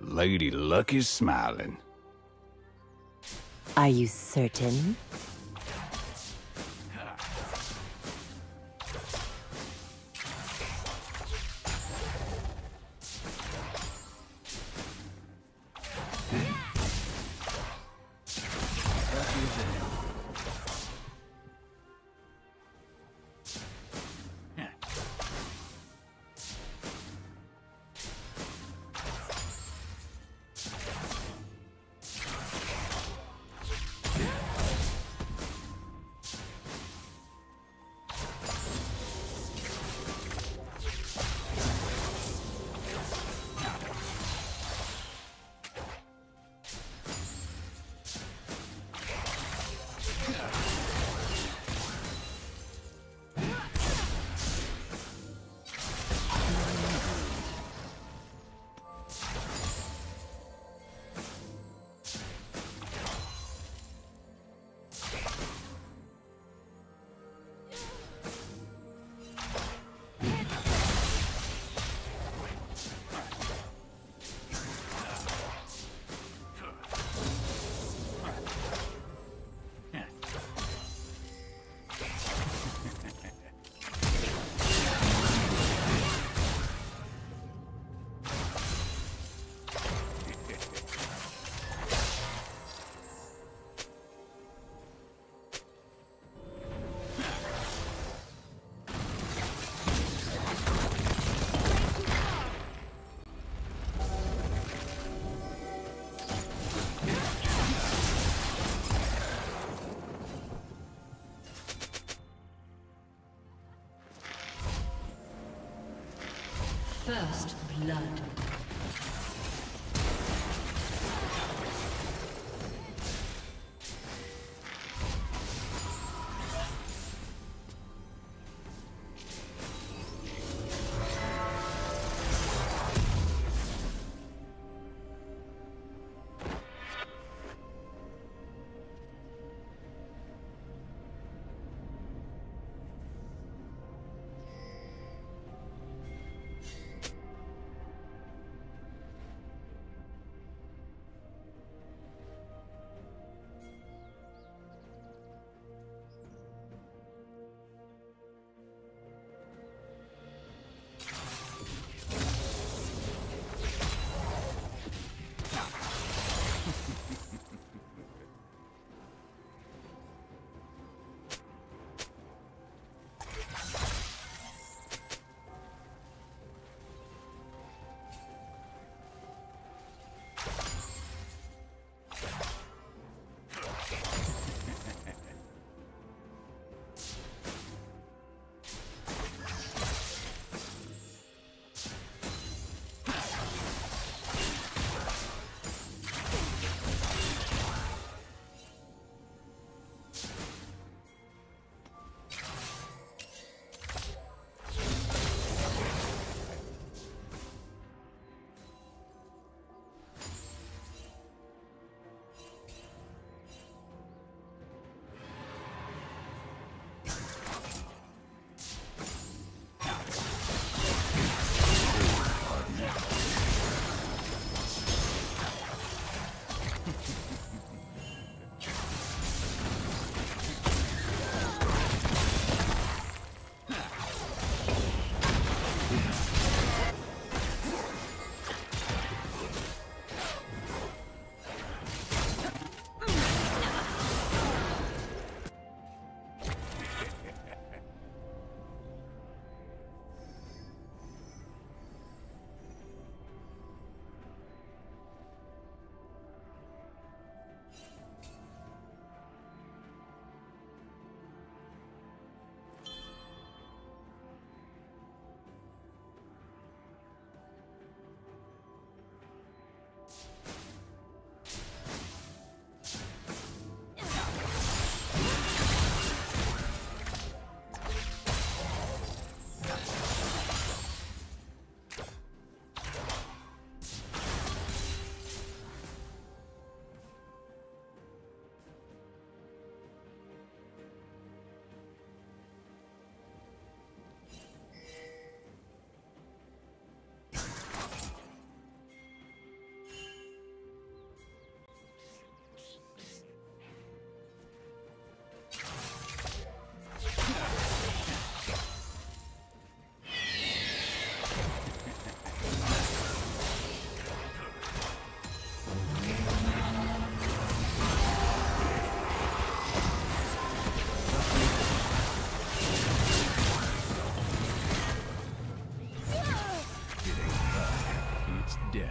Lady Luck is smiling. Are you certain? First blood.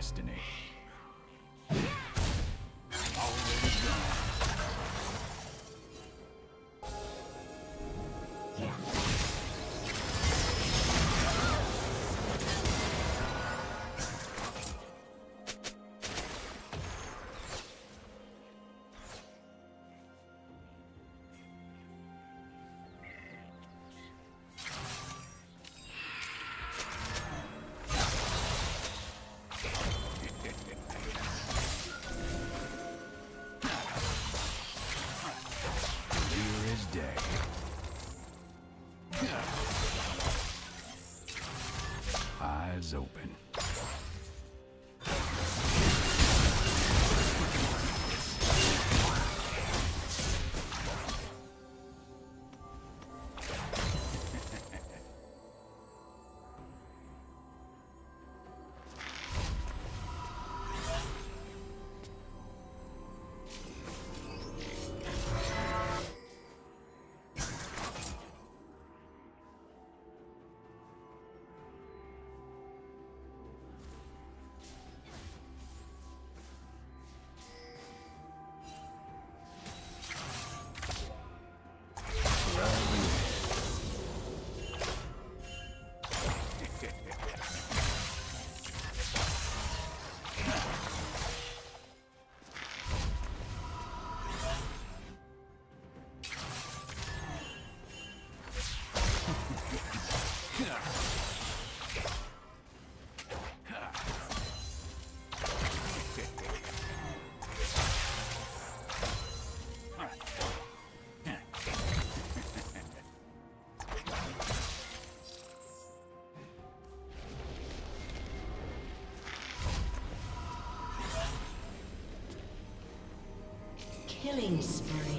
Destiny. Open. Killing spree.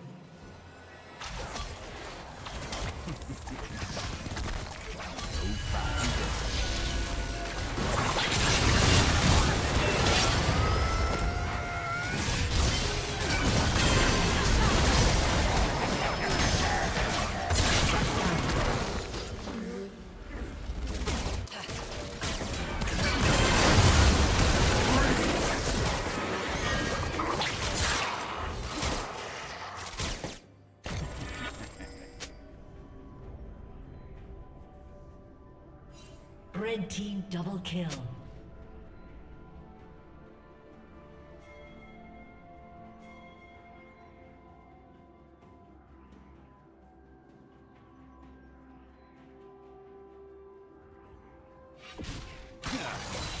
Double kill. Yeah.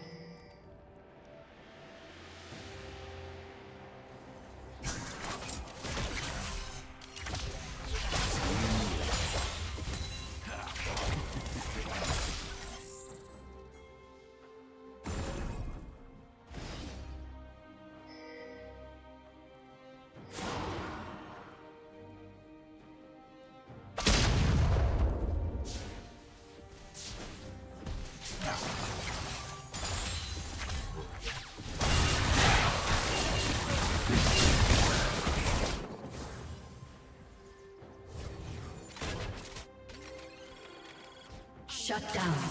Shut down.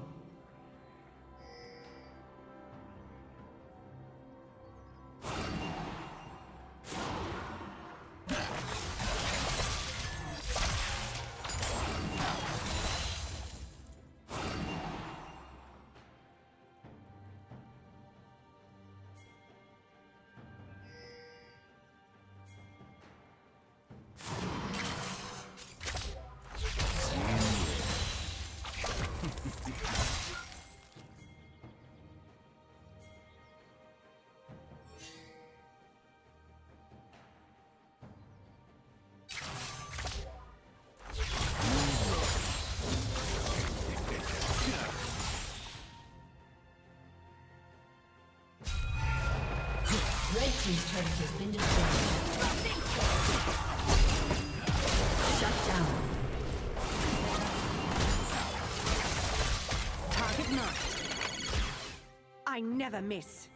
Team's turret has been destroyed. Shut down. Target marked. I never miss.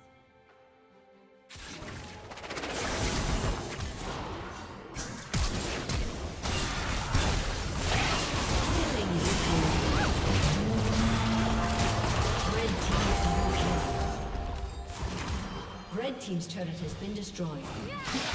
Been destroyed.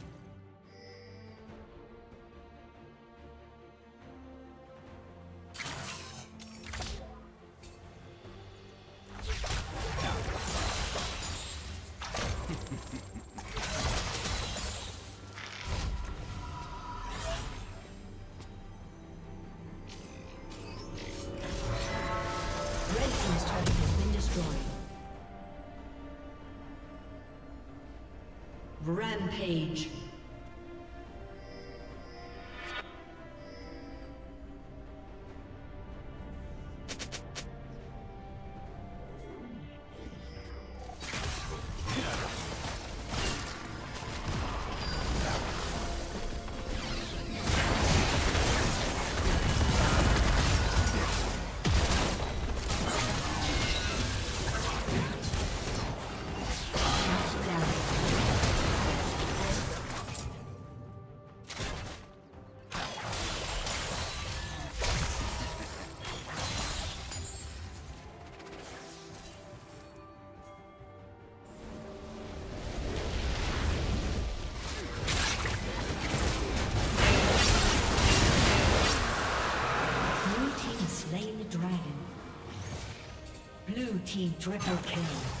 Triple kill.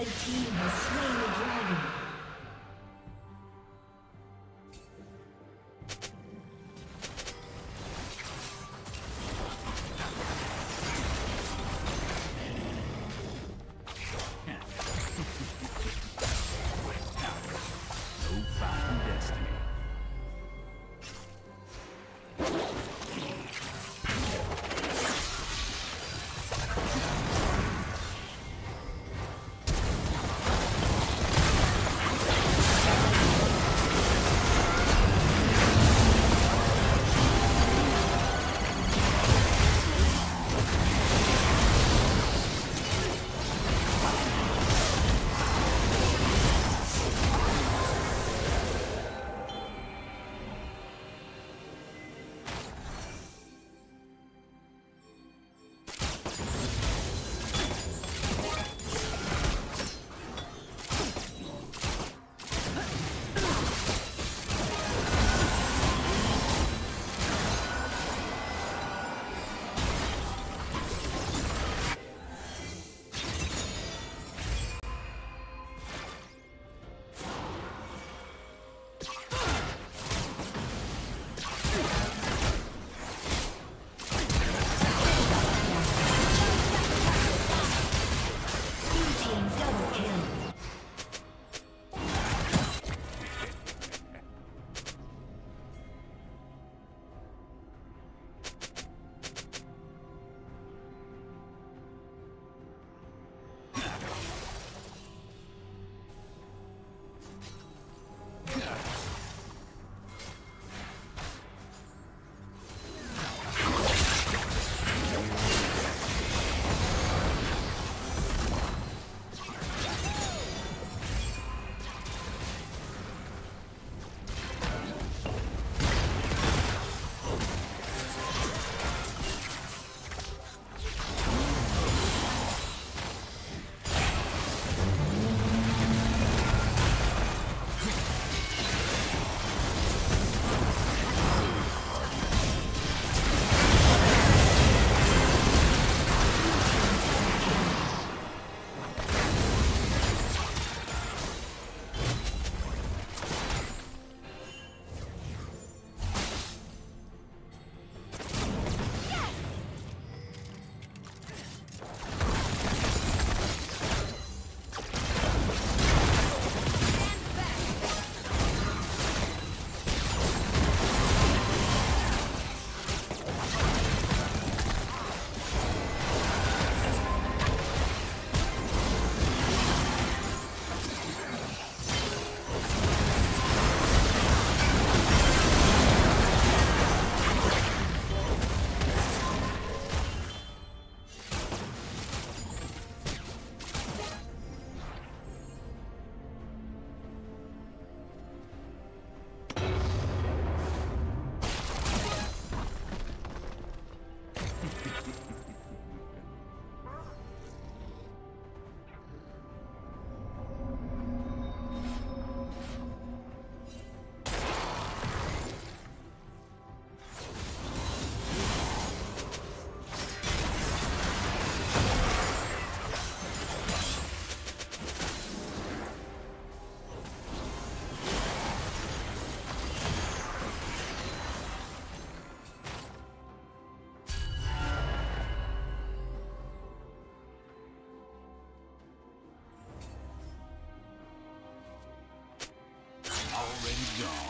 Red team has slain John.